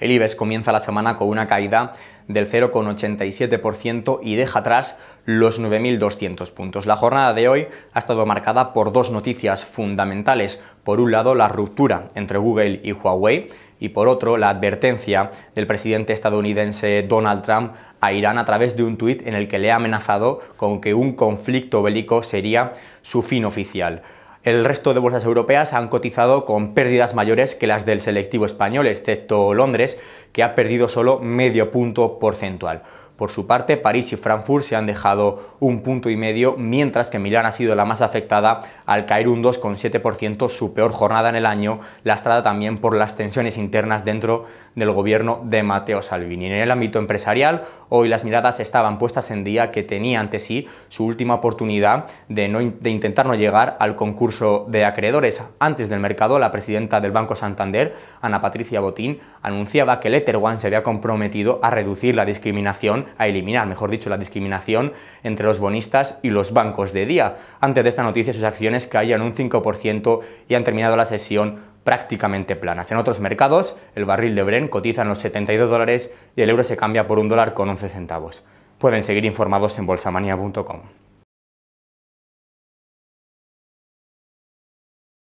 El IBEX comienza la semana con una caída del 0,87% y deja atrás los 9.200 puntos. La jornada de hoy ha estado marcada por dos noticias fundamentales. Por un lado, la ruptura entre Google y Huawei y por otro, la advertencia del presidente estadounidense Donald Trump a Irán a través de un tuit en el que le ha amenazado con que un conflicto bélico sería su fin oficial. El resto de bolsas europeas han cotizado con pérdidas mayores que las del selectivo español, excepto Londres, que ha perdido solo medio punto porcentual. Por su parte, París y Frankfurt se han dejado un punto y medio, mientras que Milán ha sido la más afectada al caer un 2,7%, su peor jornada en el año, lastrada también por las tensiones internas dentro del gobierno de Matteo Salvini. En el ámbito empresarial, hoy las miradas estaban puestas en día que tenía ante sí su última oportunidad de, no, de intentar no llegar al concurso de acreedores. Antes del mercado, la presidenta del Banco Santander, Ana Patricia Botín, anunciaba que Letter One se había comprometido a reducir la discriminación a eliminar, mejor dicho, la discriminación entre los bonistas y los bancos de día. Antes de esta noticia, sus acciones caían un 5% y han terminado la sesión prácticamente planas. En otros mercados, el barril de Bren cotiza en los 72 dólares y el euro se cambia por un dólar con 11 centavos. Pueden seguir informados en bolsamania.com.